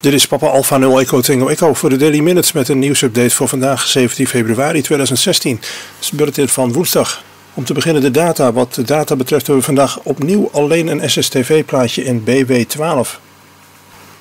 Dit is Papa Alpha 0 Echo Tango Echo voor de Daily Minutes met een nieuwsupdate voor vandaag 17 februari 2016. Het is bulletin van woensdag. Om te beginnen de data. Wat de data betreft hebben we vandaag opnieuw alleen een SSTV plaatje in BW12.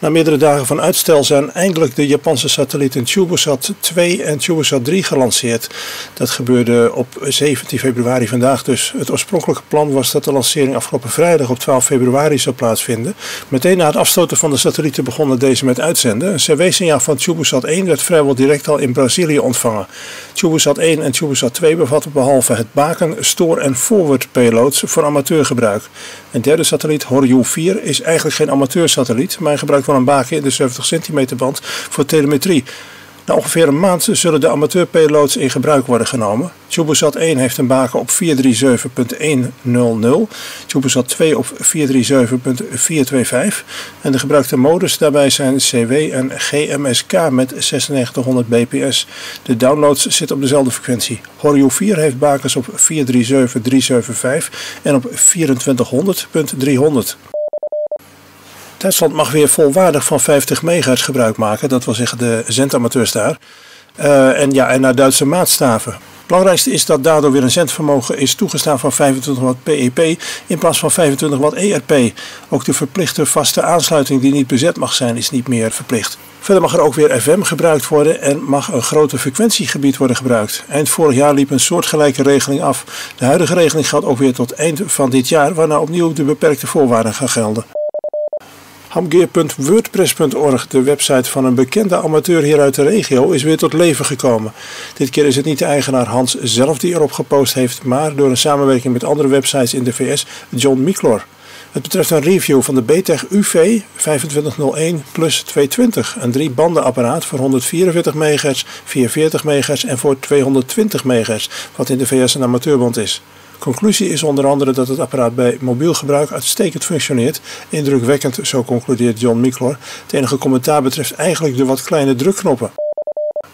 Na meerdere dagen van uitstel zijn eindelijk de Japanse satellieten CubeSat 2 en CubeSat 3 gelanceerd. Dat gebeurde op 17 februari vandaag dus. Het oorspronkelijke plan was dat de lancering afgelopen vrijdag op 12 februari zou plaatsvinden. Meteen na het afstoten van de satellieten begonnen deze met uitzenden. Een CW-signaal van CubeSat 1 werd vrijwel direct al in Brazilië ontvangen. CubeSat 1 en CubeSat 2 bevatten behalve het baken, store en forward payloads voor amateurgebruik. Een derde satelliet, Horyu 4, is eigenlijk geen amateursatelliet, maar gebruikt van een baken in de 70 centimeter band voor telemetrie. Na ongeveer een maand zullen de amateur-payloads in gebruik worden genomen. CubeSat 1 heeft een baken op 437.100, CubeSat 2 op 437.425 en de gebruikte modus daarbij zijn CW en GMSK met 9600 bps. De downloads zitten op dezelfde frequentie. Horyu 4 heeft bakens op 437.375 en op 2400.300. Duitsland mag weer volwaardig van 50 MHz gebruik maken, dat wil zeggen de zendamateurs daar. Uh, en, ja, en naar Duitse maatstaven. Het belangrijkste is dat daardoor weer een zendvermogen is toegestaan van 25 watt PEP in plaats van 25 watt ERP. Ook de verplichte vaste aansluiting die niet bezet mag zijn is niet meer verplicht. Verder mag er ook weer FM gebruikt worden en mag een groter frequentiegebied worden gebruikt. Eind vorig jaar liep een soortgelijke regeling af. De huidige regeling geldt ook weer tot eind van dit jaar, waarna opnieuw de beperkte voorwaarden gaan gelden. Hamgeer.wordpress.org, de website van een bekende amateur hier uit de regio, is weer tot leven gekomen. Dit keer is het niet de eigenaar Hans zelf die erop gepost heeft, maar door een samenwerking met andere websites in de VS, John Miklor. Het betreft een review van de BTEG UV 2501 plus 220, een drie bandenapparaat voor 144 MHz, 440 MHz en voor 220 MHz, wat in de VS een amateurband is. Conclusie is onder andere dat het apparaat bij mobiel gebruik uitstekend functioneert. Indrukwekkend, zo concludeert John Miklor. Het enige commentaar betreft eigenlijk de wat kleine drukknoppen.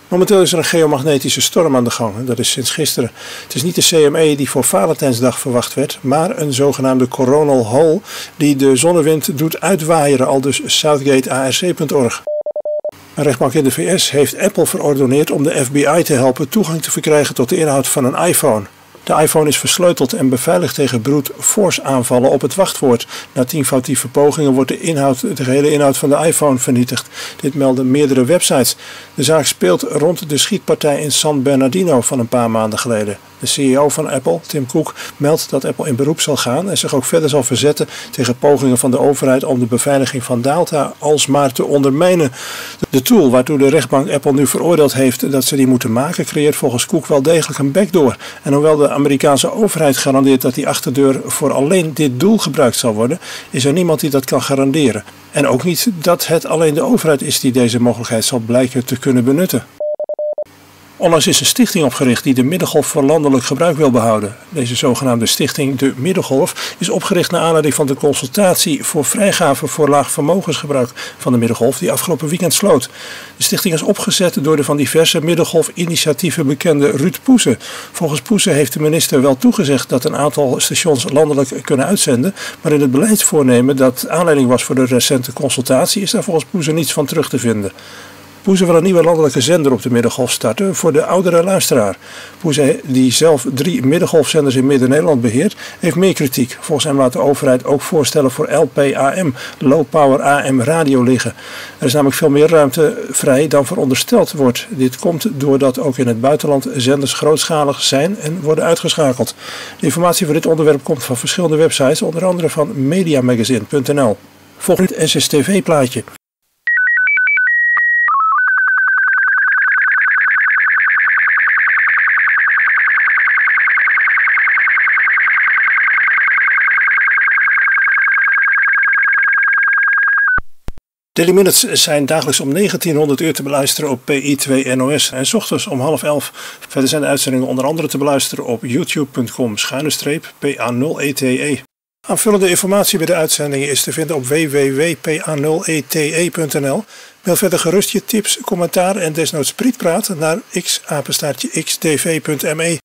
Momenteel is er een geomagnetische storm aan de gang. Dat is sinds gisteren. Het is niet de CME die voor Valentijnsdag verwacht werd, maar een zogenaamde coronal hole die de zonnewind doet uitwaaieren, al dus southgatearc.org. Een rechtbank in de VS heeft Apple verordoneerd om de FBI te helpen toegang te verkrijgen tot de inhoud van een iPhone. De iPhone is versleuteld en beveiligd tegen brute force aanvallen op het wachtwoord. Na tien foutieve pogingen wordt de, inhoud, de gehele inhoud van de iPhone vernietigd. Dit melden meerdere websites. De zaak speelt rond de schietpartij in San Bernardino van een paar maanden geleden. De CEO van Apple, Tim Cook, meldt dat Apple in beroep zal gaan en zich ook verder zal verzetten tegen pogingen van de overheid om de beveiliging van data alsmaar te ondermijnen. De tool waartoe de rechtbank Apple nu veroordeeld heeft dat ze die moeten maken, creëert volgens Cook wel degelijk een backdoor. En hoewel de Amerikaanse overheid garandeert dat die achterdeur voor alleen dit doel gebruikt zal worden, is er niemand die dat kan garanderen. En ook niet dat het alleen de overheid is die deze mogelijkheid zal blijken te kunnen benutten. Onlangs is een stichting opgericht die de middengolf voor landelijk gebruik wil behouden. Deze zogenaamde stichting De Middengolf is opgericht naar aanleiding van de consultatie voor vrijgave voor laag vermogensgebruik van de middengolf die afgelopen weekend sloot. De stichting is opgezet door de van diverse middengolfinitiatieven bekende Ruud Poesen. Volgens Poesen heeft de minister wel toegezegd dat een aantal stations landelijk kunnen uitzenden, maar in het beleidsvoornemen dat aanleiding was voor de recente consultatie is daar volgens Poesen niets van terug te vinden. Poeze wil een nieuwe landelijke zender op de Middengolf starten voor de oudere luisteraar. Poeze, die zelf drie Middengolfzenders in Midden-Nederland beheert, heeft meer kritiek. Volgens hem laat de overheid ook voorstellen voor LPAM, Low Power AM radio liggen. Er is namelijk veel meer ruimte vrij dan verondersteld wordt. Dit komt doordat ook in het buitenland zenders grootschalig zijn en worden uitgeschakeld. De informatie voor dit onderwerp komt van verschillende websites, onder andere van mediamagazine.nl. Volgend SSTV-plaatje. Daily Minutes zijn dagelijks om 1900 uur te beluisteren op PI2 NOS en ochtends om half elf. Verder zijn de uitzendingen onder andere te beluisteren op youtube.com schuine PA0ETE. Aanvullende informatie bij de uitzendingen is te vinden op www.pa0ete.nl. Mail verder gerust je tips, commentaar en desnoods prietpraat naar x xtv.me.